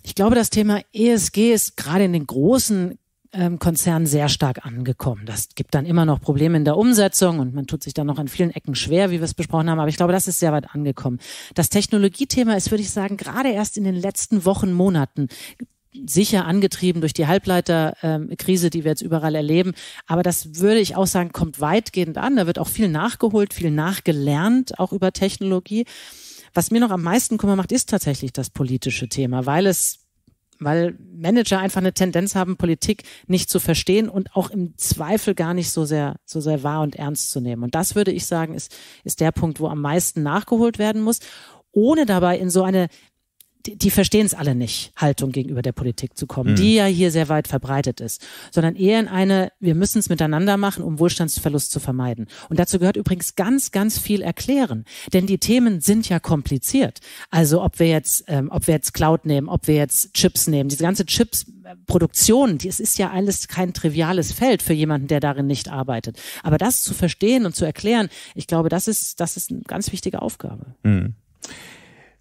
Ich glaube, das Thema ESG ist gerade in den großen ähm, Konzernen sehr stark angekommen. Das gibt dann immer noch Probleme in der Umsetzung und man tut sich dann noch an vielen Ecken schwer, wie wir es besprochen haben. Aber ich glaube, das ist sehr weit angekommen. Das Technologiethema ist, würde ich sagen, gerade erst in den letzten Wochen, Monaten sicher angetrieben durch die Halbleiterkrise, die wir jetzt überall erleben. Aber das würde ich auch sagen, kommt weitgehend an. Da wird auch viel nachgeholt, viel nachgelernt, auch über Technologie. Was mir noch am meisten Kummer macht, ist tatsächlich das politische Thema, weil es weil Manager einfach eine Tendenz haben, Politik nicht zu verstehen und auch im Zweifel gar nicht so sehr, so sehr wahr und ernst zu nehmen. Und das würde ich sagen, ist, ist der Punkt, wo am meisten nachgeholt werden muss, ohne dabei in so eine die, die verstehen es alle nicht, Haltung gegenüber der Politik zu kommen, mhm. die ja hier sehr weit verbreitet ist, sondern eher in eine, wir müssen es miteinander machen, um Wohlstandsverlust zu vermeiden. Und dazu gehört übrigens ganz, ganz viel erklären, denn die Themen sind ja kompliziert. Also ob wir jetzt, ähm, ob wir jetzt Cloud nehmen, ob wir jetzt Chips nehmen, diese ganze Chips-Produktion, es ist ja alles kein triviales Feld für jemanden, der darin nicht arbeitet. Aber das zu verstehen und zu erklären, ich glaube, das ist, das ist eine ganz wichtige Aufgabe. Mhm.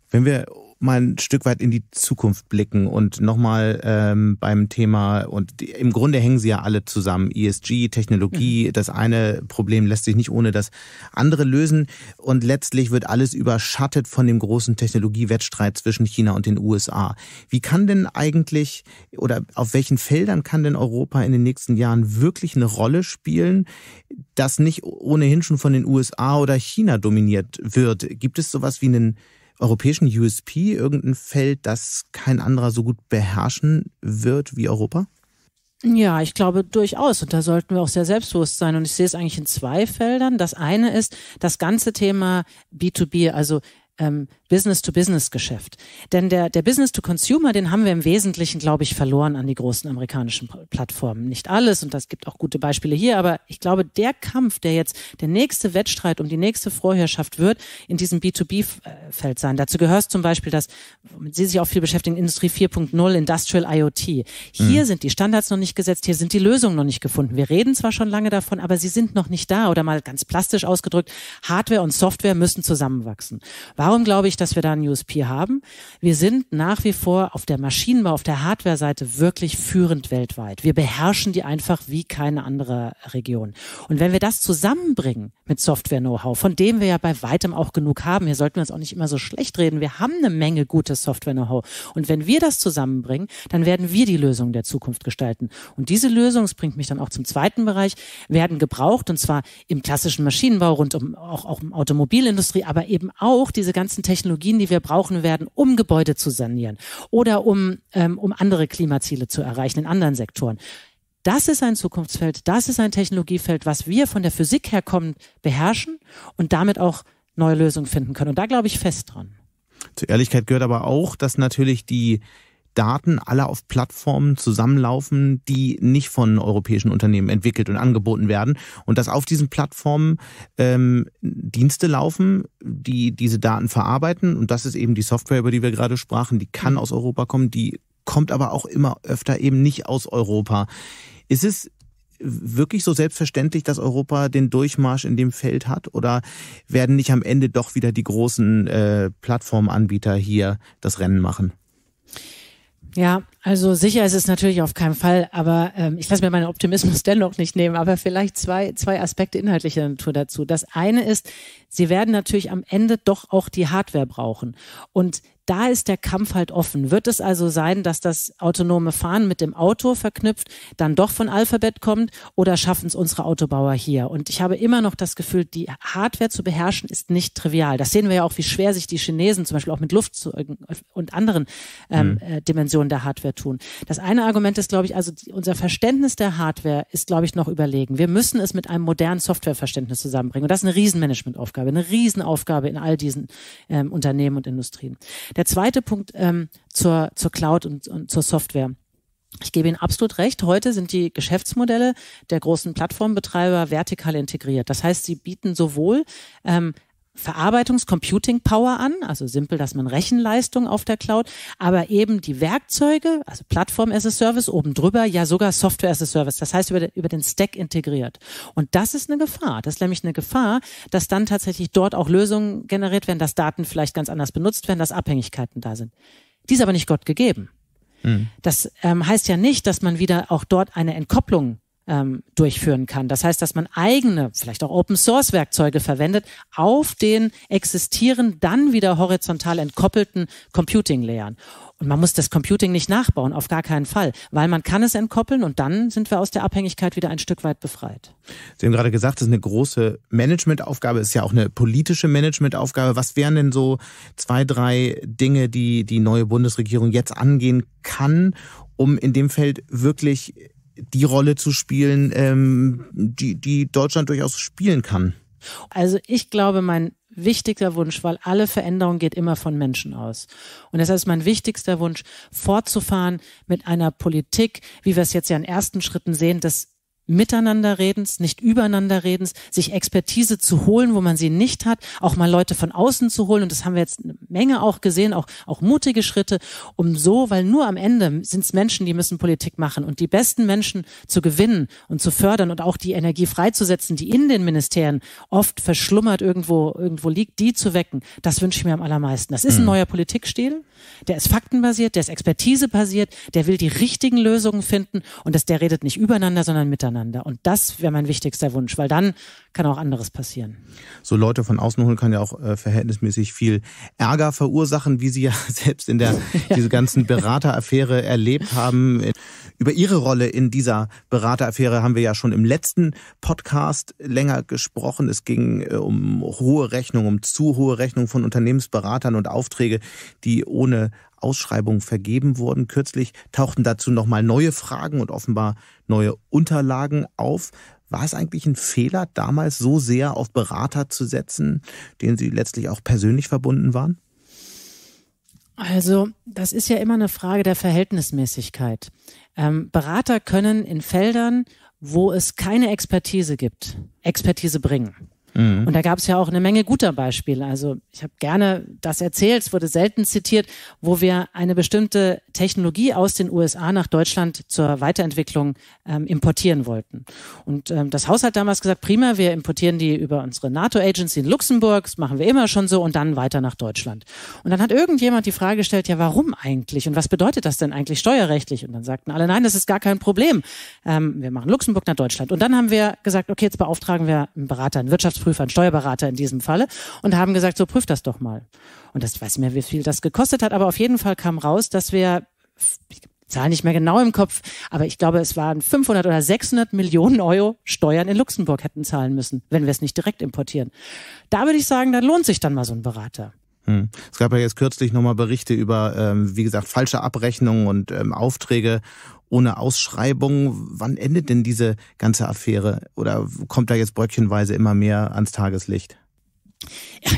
Wenn wir mal ein Stück weit in die Zukunft blicken und nochmal ähm, beim Thema, und die, im Grunde hängen sie ja alle zusammen, ESG, Technologie, mhm. das eine Problem lässt sich nicht ohne das andere lösen und letztlich wird alles überschattet von dem großen Technologiewettstreit zwischen China und den USA. Wie kann denn eigentlich oder auf welchen Feldern kann denn Europa in den nächsten Jahren wirklich eine Rolle spielen, das nicht ohnehin schon von den USA oder China dominiert wird? Gibt es sowas wie einen europäischen USP irgendein Feld, das kein anderer so gut beherrschen wird wie Europa? Ja, ich glaube durchaus. Und da sollten wir auch sehr selbstbewusst sein. Und ich sehe es eigentlich in zwei Feldern. Das eine ist das ganze Thema B2B, also ähm, Business-to-Business-Geschäft. Denn der, der Business-to-Consumer, den haben wir im Wesentlichen, glaube ich, verloren an die großen amerikanischen Plattformen. Nicht alles, und das gibt auch gute Beispiele hier, aber ich glaube, der Kampf, der jetzt der nächste Wettstreit um die nächste Vorherrschaft wird, in diesem B2B-Feld sein. Dazu gehört zum Beispiel das, womit Sie sich auch viel beschäftigen, Industrie 4.0, Industrial IoT. Hier mhm. sind die Standards noch nicht gesetzt, hier sind die Lösungen noch nicht gefunden. Wir reden zwar schon lange davon, aber sie sind noch nicht da. Oder mal ganz plastisch ausgedrückt, Hardware und Software müssen zusammenwachsen. Warum glaube ich, dass wir da einen USP haben? Wir sind nach wie vor auf der Maschinenbau, auf der Hardware-Seite wirklich führend weltweit. Wir beherrschen die einfach wie keine andere Region. Und wenn wir das zusammenbringen mit Software-Know-how, von dem wir ja bei weitem auch genug haben, hier sollten wir uns auch nicht immer so schlecht reden, wir haben eine Menge gutes Software-Know-how. Und wenn wir das zusammenbringen, dann werden wir die Lösung der Zukunft gestalten. Und diese Lösung, das bringt mich dann auch zum zweiten Bereich, werden gebraucht, und zwar im klassischen Maschinenbau, rund um auch, auch im Automobilindustrie, aber eben auch diese ganzen Technologien, die wir brauchen werden, um Gebäude zu sanieren oder um, ähm, um andere Klimaziele zu erreichen in anderen Sektoren. Das ist ein Zukunftsfeld, das ist ein Technologiefeld, was wir von der Physik her kommen, beherrschen und damit auch neue Lösungen finden können. Und da glaube ich fest dran. Zur Ehrlichkeit gehört aber auch, dass natürlich die Daten alle auf Plattformen zusammenlaufen, die nicht von europäischen Unternehmen entwickelt und angeboten werden und dass auf diesen Plattformen ähm, Dienste laufen, die diese Daten verarbeiten und das ist eben die Software, über die wir gerade sprachen, die kann aus Europa kommen, die kommt aber auch immer öfter eben nicht aus Europa. Ist es wirklich so selbstverständlich, dass Europa den Durchmarsch in dem Feld hat? Oder werden nicht am Ende doch wieder die großen äh, Plattformanbieter hier das Rennen machen? Ja, also sicher ist es natürlich auf keinen Fall, aber ähm, ich lasse mir meinen Optimismus dennoch nicht nehmen, aber vielleicht zwei, zwei Aspekte inhaltlicher Natur dazu. Das eine ist, sie werden natürlich am Ende doch auch die Hardware brauchen. Und da ist der Kampf halt offen. Wird es also sein, dass das autonome Fahren mit dem Auto verknüpft dann doch von Alphabet kommt oder schaffen es unsere Autobauer hier? Und ich habe immer noch das Gefühl, die Hardware zu beherrschen ist nicht trivial. Das sehen wir ja auch, wie schwer sich die Chinesen zum Beispiel auch mit Luftzeugen und anderen ähm, mhm. äh, Dimensionen der Hardware tun. Das eine Argument ist, glaube ich, also unser Verständnis der Hardware ist, glaube ich, noch überlegen. Wir müssen es mit einem modernen Softwareverständnis zusammenbringen. Und das ist eine Riesenmanagementaufgabe, eine Riesenaufgabe in all diesen ähm, Unternehmen und Industrien. Der zweite Punkt ähm, zur, zur Cloud und, und zur Software. Ich gebe Ihnen absolut recht. Heute sind die Geschäftsmodelle der großen Plattformbetreiber vertikal integriert. Das heißt, sie bieten sowohl ähm, Verarbeitungs-Computing-Power an, also simpel, dass man Rechenleistung auf der Cloud, aber eben die Werkzeuge, also Plattform as a Service oben drüber, ja sogar Software as a Service, das heißt über, den, über den Stack integriert. Und das ist eine Gefahr. Das ist nämlich eine Gefahr, dass dann tatsächlich dort auch Lösungen generiert werden, dass Daten vielleicht ganz anders benutzt werden, dass Abhängigkeiten da sind. Die ist aber nicht Gott gegeben. Mhm. Das ähm, heißt ja nicht, dass man wieder auch dort eine Entkopplung ähm, durchführen kann. Das heißt, dass man eigene, vielleicht auch Open Source Werkzeuge verwendet auf den existierenden, dann wieder horizontal entkoppelten Computing Layern. Und man muss das Computing nicht nachbauen, auf gar keinen Fall, weil man kann es entkoppeln und dann sind wir aus der Abhängigkeit wieder ein Stück weit befreit. Sie haben gerade gesagt, das ist eine große Managementaufgabe, ist ja auch eine politische Managementaufgabe. Was wären denn so zwei, drei Dinge, die die neue Bundesregierung jetzt angehen kann, um in dem Feld wirklich die Rolle zu spielen, ähm, die, die Deutschland durchaus spielen kann? Also ich glaube, mein wichtigster Wunsch, weil alle Veränderung geht immer von Menschen aus. Und deshalb ist mein wichtigster Wunsch, fortzufahren mit einer Politik, wie wir es jetzt ja in ersten Schritten sehen, dass Miteinanderredens, nicht übereinanderredens, sich Expertise zu holen, wo man sie nicht hat, auch mal Leute von außen zu holen. Und das haben wir jetzt eine Menge auch gesehen, auch, auch mutige Schritte, um so, weil nur am Ende sind es Menschen, die müssen Politik machen und die besten Menschen zu gewinnen und zu fördern und auch die Energie freizusetzen, die in den Ministerien oft verschlummert irgendwo, irgendwo liegt, die zu wecken. Das wünsche ich mir am allermeisten. Das ist ein mhm. neuer Politikstil. Der ist faktenbasiert, der ist expertisebasiert, der will die richtigen Lösungen finden und das, der redet nicht übereinander, sondern miteinander. Und das wäre mein wichtigster Wunsch, weil dann kann auch anderes passieren. So Leute von außen holen kann ja auch äh, verhältnismäßig viel Ärger verursachen, wie Sie ja selbst in der ja. diese ganzen Berateraffäre erlebt haben. Über Ihre Rolle in dieser Berateraffäre haben wir ja schon im letzten Podcast länger gesprochen. Es ging äh, um hohe Rechnungen, um zu hohe Rechnungen von Unternehmensberatern und Aufträge, die ohne Ausschreibung vergeben wurden. Kürzlich tauchten dazu nochmal neue Fragen und offenbar neue Unterlagen auf. War es eigentlich ein Fehler, damals so sehr auf Berater zu setzen, denen Sie letztlich auch persönlich verbunden waren? Also, das ist ja immer eine Frage der Verhältnismäßigkeit. Ähm, Berater können in Feldern, wo es keine Expertise gibt, Expertise bringen. Mhm. Und da gab es ja auch eine Menge guter Beispiele. Also ich habe gerne das erzählt, es wurde selten zitiert, wo wir eine bestimmte Technologie aus den USA nach Deutschland zur Weiterentwicklung ähm, importieren wollten. Und ähm, das Haus hat damals gesagt, prima, wir importieren die über unsere NATO-Agency in Luxemburg, das machen wir immer schon so und dann weiter nach Deutschland. Und dann hat irgendjemand die Frage gestellt, ja, warum eigentlich? Und was bedeutet das denn eigentlich steuerrechtlich? Und dann sagten alle, nein, das ist gar kein Problem. Ähm, wir machen Luxemburg nach Deutschland. Und dann haben wir gesagt, okay, jetzt beauftragen wir einen Berater, einen Wirtschafts Wirtschaftsprüfer, ein Steuerberater in diesem Falle, und haben gesagt, so prüft das doch mal. Und das weiß mehr, wie viel das gekostet hat, aber auf jeden Fall kam raus, dass wir, ich Zahl nicht mehr genau im Kopf, aber ich glaube, es waren 500 oder 600 Millionen Euro Steuern in Luxemburg hätten zahlen müssen, wenn wir es nicht direkt importieren. Da würde ich sagen, da lohnt sich dann mal so ein Berater. Hm. Es gab ja jetzt kürzlich nochmal Berichte über, ähm, wie gesagt, falsche Abrechnungen und ähm, Aufträge ohne Ausschreibung. Wann endet denn diese ganze Affäre? Oder kommt da jetzt bröckchenweise immer mehr ans Tageslicht?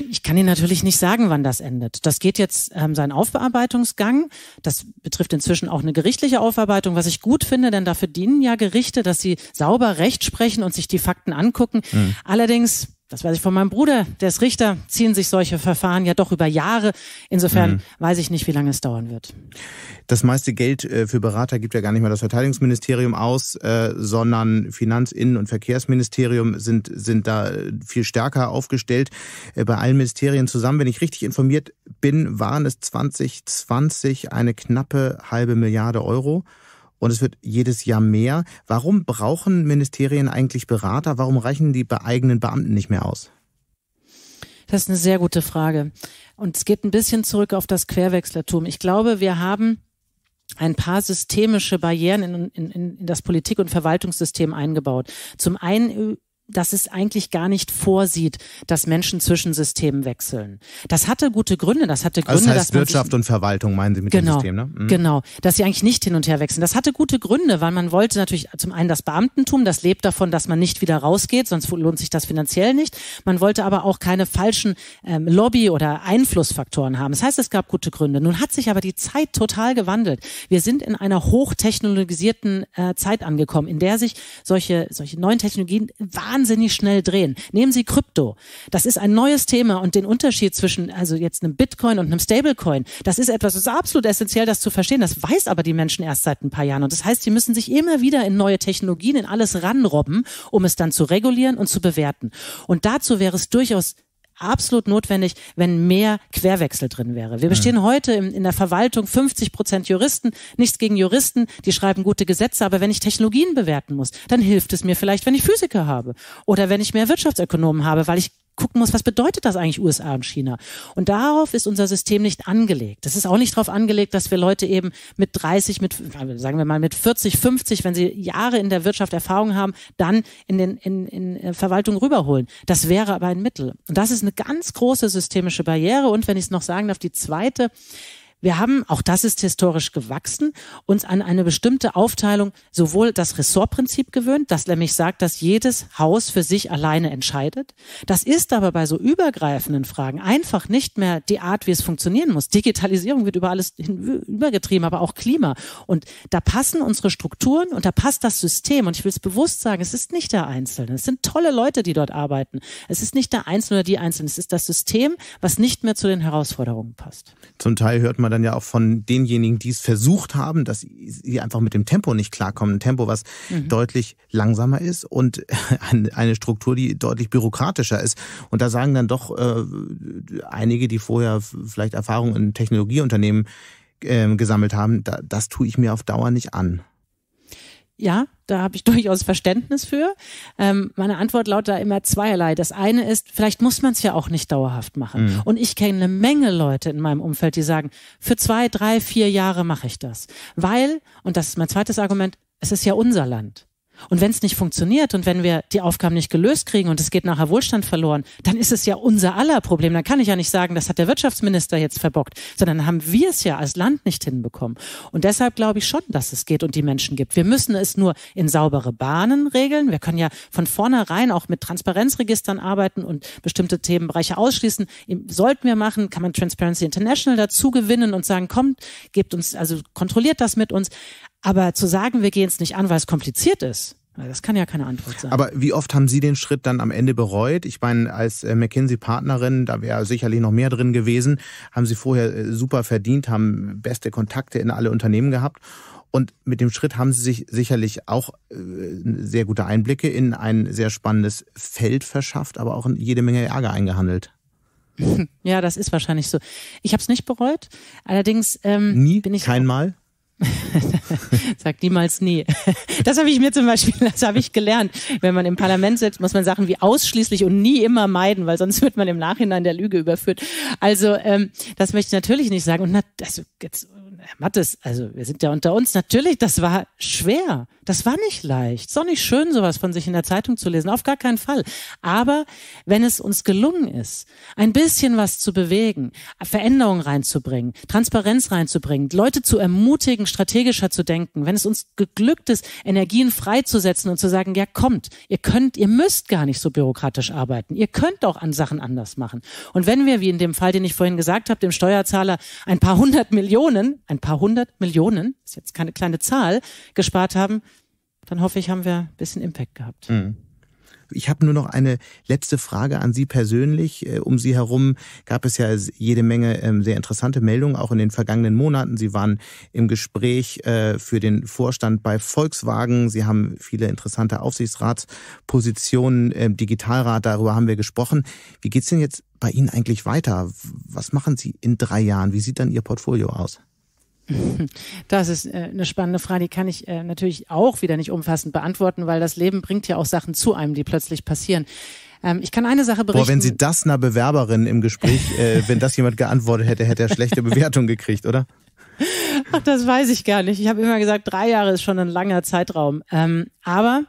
Ich kann Ihnen natürlich nicht sagen, wann das endet. Das geht jetzt ähm, seinen Aufbearbeitungsgang. Das betrifft inzwischen auch eine gerichtliche Aufarbeitung, was ich gut finde, denn dafür dienen ja Gerichte, dass sie sauber Recht sprechen und sich die Fakten angucken. Mhm. Allerdings das weiß ich von meinem Bruder, der ist Richter, ziehen sich solche Verfahren ja doch über Jahre. Insofern mhm. weiß ich nicht, wie lange es dauern wird. Das meiste Geld äh, für Berater gibt ja gar nicht mehr das Verteidigungsministerium aus, äh, sondern Finanz-, Innen- und Verkehrsministerium sind, sind da viel stärker aufgestellt. Äh, bei allen Ministerien zusammen, wenn ich richtig informiert bin, waren es 2020 eine knappe halbe Milliarde Euro und es wird jedes Jahr mehr. Warum brauchen Ministerien eigentlich Berater? Warum reichen die eigenen Beamten nicht mehr aus? Das ist eine sehr gute Frage. Und es geht ein bisschen zurück auf das Querwechslertum. Ich glaube, wir haben ein paar systemische Barrieren in, in, in das Politik- und Verwaltungssystem eingebaut. Zum einen dass es eigentlich gar nicht vorsieht, dass Menschen zwischen Systemen wechseln. Das hatte gute Gründe. Das hatte Gründe, also das heißt dass Wirtschaft und Verwaltung meinen Sie mit genau, dem System, ne? Mhm. Genau, dass sie eigentlich nicht hin und her wechseln. Das hatte gute Gründe, weil man wollte natürlich zum einen das Beamtentum, das lebt davon, dass man nicht wieder rausgeht, sonst lohnt sich das finanziell nicht. Man wollte aber auch keine falschen ähm, Lobby- oder Einflussfaktoren haben. Das heißt, es gab gute Gründe. Nun hat sich aber die Zeit total gewandelt. Wir sind in einer hochtechnologisierten äh, Zeit angekommen, in der sich solche solche neuen Technologien wahnsinnig schnell drehen. Nehmen Sie Krypto. Das ist ein neues Thema und den Unterschied zwischen also jetzt einem Bitcoin und einem Stablecoin, das ist etwas, das ist absolut essentiell, das zu verstehen. Das weiß aber die Menschen erst seit ein paar Jahren. Und das heißt, sie müssen sich immer wieder in neue Technologien, in alles ranrobben, um es dann zu regulieren und zu bewerten. Und dazu wäre es durchaus absolut notwendig, wenn mehr Querwechsel drin wäre. Wir bestehen mhm. heute in, in, der Verwaltung 50 Prozent Juristen, nichts gegen Juristen, die schreiben gute Gesetze, aber wenn ich Technologien bewerten muss, dann hilft es mir vielleicht, wenn ich Physiker habe oder wenn ich mehr Wirtschaftsökonomen habe, weil ich gucken muss, was bedeutet das eigentlich USA und China? Und darauf ist unser System nicht angelegt. Es ist auch nicht darauf angelegt, dass wir Leute eben mit 30, mit, sagen wir mal, mit 40, 50, wenn sie Jahre in der Wirtschaft Erfahrung haben, dann in den, in, in Verwaltung rüberholen. Das wäre aber ein Mittel. Und das ist eine ganz große systemische Barriere. Und wenn ich es noch sagen darf, die zweite, wir haben, auch das ist historisch gewachsen, uns an eine bestimmte Aufteilung sowohl das Ressortprinzip gewöhnt, das nämlich sagt, dass jedes Haus für sich alleine entscheidet. Das ist aber bei so übergreifenden Fragen einfach nicht mehr die Art, wie es funktionieren muss. Digitalisierung wird über alles übergetrieben, aber auch Klima. Und da passen unsere Strukturen und da passt das System. Und ich will es bewusst sagen, es ist nicht der Einzelne. Es sind tolle Leute, die dort arbeiten. Es ist nicht der Einzelne oder die Einzelne. Es ist das System, was nicht mehr zu den Herausforderungen passt. Zum Teil hört man dann ja auch von denjenigen, die es versucht haben, dass sie einfach mit dem Tempo nicht klarkommen. Ein Tempo, was mhm. deutlich langsamer ist und eine Struktur, die deutlich bürokratischer ist. Und da sagen dann doch äh, einige, die vorher vielleicht Erfahrung in Technologieunternehmen äh, gesammelt haben, da, das tue ich mir auf Dauer nicht an. Ja, da habe ich durchaus Verständnis für. Ähm, meine Antwort lautet da immer zweierlei. Das eine ist, vielleicht muss man es ja auch nicht dauerhaft machen. Mhm. Und ich kenne eine Menge Leute in meinem Umfeld, die sagen, für zwei, drei, vier Jahre mache ich das. Weil, und das ist mein zweites Argument, es ist ja unser Land. Und wenn es nicht funktioniert und wenn wir die Aufgaben nicht gelöst kriegen und es geht nachher Wohlstand verloren, dann ist es ja unser aller Problem. Dann kann ich ja nicht sagen, das hat der Wirtschaftsminister jetzt verbockt, sondern haben wir es ja als Land nicht hinbekommen. Und deshalb glaube ich schon, dass es geht und die Menschen gibt. Wir müssen es nur in saubere Bahnen regeln. Wir können ja von vornherein auch mit Transparenzregistern arbeiten und bestimmte Themenbereiche ausschließen. Sollten wir machen, kann man Transparency International dazu gewinnen und sagen, kommt, gebt uns, also kontrolliert das mit uns. Aber zu sagen, wir gehen es nicht an, weil es kompliziert ist, das kann ja keine Antwort sein. Aber wie oft haben Sie den Schritt dann am Ende bereut? Ich meine, als äh, McKinsey-Partnerin, da wäre sicherlich noch mehr drin gewesen, haben Sie vorher äh, super verdient, haben beste Kontakte in alle Unternehmen gehabt. Und mit dem Schritt haben Sie sich sicherlich auch äh, sehr gute Einblicke in ein sehr spannendes Feld verschafft, aber auch jede Menge Ärger eingehandelt. Ja, das ist wahrscheinlich so. Ich habe es nicht bereut. Allerdings ähm, nie, bin ich kein Mal. Sag niemals nie. Das habe ich mir zum Beispiel, das habe ich gelernt. Wenn man im Parlament sitzt, muss man Sachen wie ausschließlich und nie immer meiden, weil sonst wird man im Nachhinein der Lüge überführt. Also ähm, das möchte ich natürlich nicht sagen. Und na, also jetzt, Herr Mattes, also wir sind ja unter uns. Natürlich, das war schwer. Das war nicht leicht. Ist auch nicht schön, sowas von sich in der Zeitung zu lesen. Auf gar keinen Fall. Aber wenn es uns gelungen ist, ein bisschen was zu bewegen, Veränderungen reinzubringen, Transparenz reinzubringen, Leute zu ermutigen, strategischer zu denken, wenn es uns geglückt ist, Energien freizusetzen und zu sagen, ja kommt, ihr könnt, ihr müsst gar nicht so bürokratisch arbeiten. Ihr könnt auch an Sachen anders machen. Und wenn wir, wie in dem Fall, den ich vorhin gesagt habe, dem Steuerzahler ein paar hundert Millionen, ein paar hundert Millionen, ist jetzt keine kleine Zahl, gespart haben, dann hoffe ich, haben wir ein bisschen Impact gehabt. Mhm. Ich habe nur noch eine letzte Frage an Sie persönlich. Äh, um Sie herum gab es ja jede Menge ähm, sehr interessante Meldungen, auch in den vergangenen Monaten. Sie waren im Gespräch äh, für den Vorstand bei Volkswagen. Sie haben viele interessante Aufsichtsratspositionen, ähm, Digitalrat, darüber haben wir gesprochen. Wie geht's denn jetzt bei Ihnen eigentlich weiter? Was machen Sie in drei Jahren? Wie sieht dann Ihr Portfolio aus? Das ist äh, eine spannende Frage, die kann ich äh, natürlich auch wieder nicht umfassend beantworten, weil das Leben bringt ja auch Sachen zu einem, die plötzlich passieren. Ähm, ich kann eine Sache berichten. Boah, wenn Sie das einer Bewerberin im Gespräch, äh, wenn das jemand geantwortet hätte, hätte er schlechte Bewertung gekriegt, oder? Ach, das weiß ich gar nicht. Ich habe immer gesagt, drei Jahre ist schon ein langer Zeitraum. Ähm, aber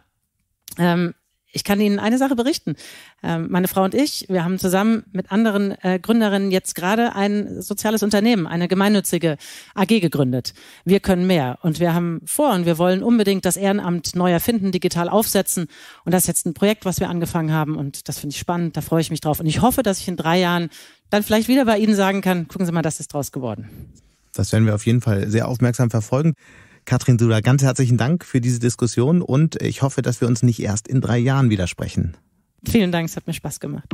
ähm, ich kann Ihnen eine Sache berichten. Ähm, meine Frau und ich, wir haben zusammen mit anderen äh, Gründerinnen jetzt gerade ein soziales Unternehmen, eine gemeinnützige AG gegründet. Wir können mehr und wir haben vor und wir wollen unbedingt das Ehrenamt neu erfinden, digital aufsetzen. Und das ist jetzt ein Projekt, was wir angefangen haben und das finde ich spannend, da freue ich mich drauf. Und ich hoffe, dass ich in drei Jahren dann vielleicht wieder bei Ihnen sagen kann, gucken Sie mal, das ist draus geworden. Das werden wir auf jeden Fall sehr aufmerksam verfolgen. Katrin Suda, ganz herzlichen Dank für diese Diskussion und ich hoffe, dass wir uns nicht erst in drei Jahren widersprechen. Vielen Dank, es hat mir Spaß gemacht.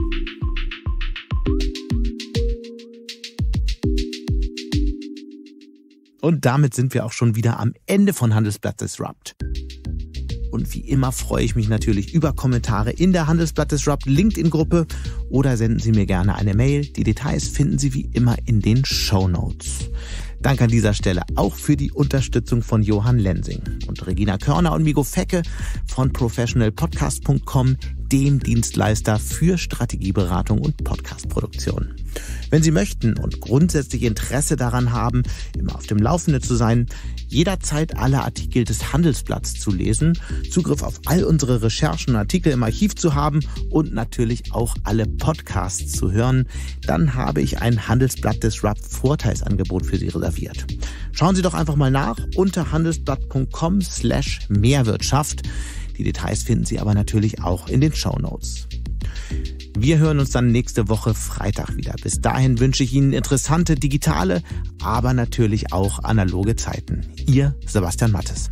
Und damit sind wir auch schon wieder am Ende von Handelsblatt Disrupt. Und wie immer freue ich mich natürlich über Kommentare in der Handelsblatt Disrupt LinkedIn-Gruppe oder senden Sie mir gerne eine Mail. Die Details finden Sie wie immer in den Show Notes. Danke an dieser Stelle auch für die Unterstützung von Johann Lensing und Regina Körner und Migo Fecke von professionalpodcast.com, dem Dienstleister für Strategieberatung und Podcastproduktion. Wenn Sie möchten und grundsätzlich Interesse daran haben, immer auf dem Laufenden zu sein, jederzeit alle Artikel des Handelsblatts zu lesen, Zugriff auf all unsere Recherchen und Artikel im Archiv zu haben und natürlich auch alle Podcasts zu hören, dann habe ich ein Handelsblatt Disrupt Vorteilsangebot für Sie reserviert. Schauen Sie doch einfach mal nach unter handelsblatt.com slash Mehrwirtschaft. Die Details finden Sie aber natürlich auch in den Show Notes. Wir hören uns dann nächste Woche Freitag wieder. Bis dahin wünsche ich Ihnen interessante digitale, aber natürlich auch analoge Zeiten. Ihr Sebastian Mattes.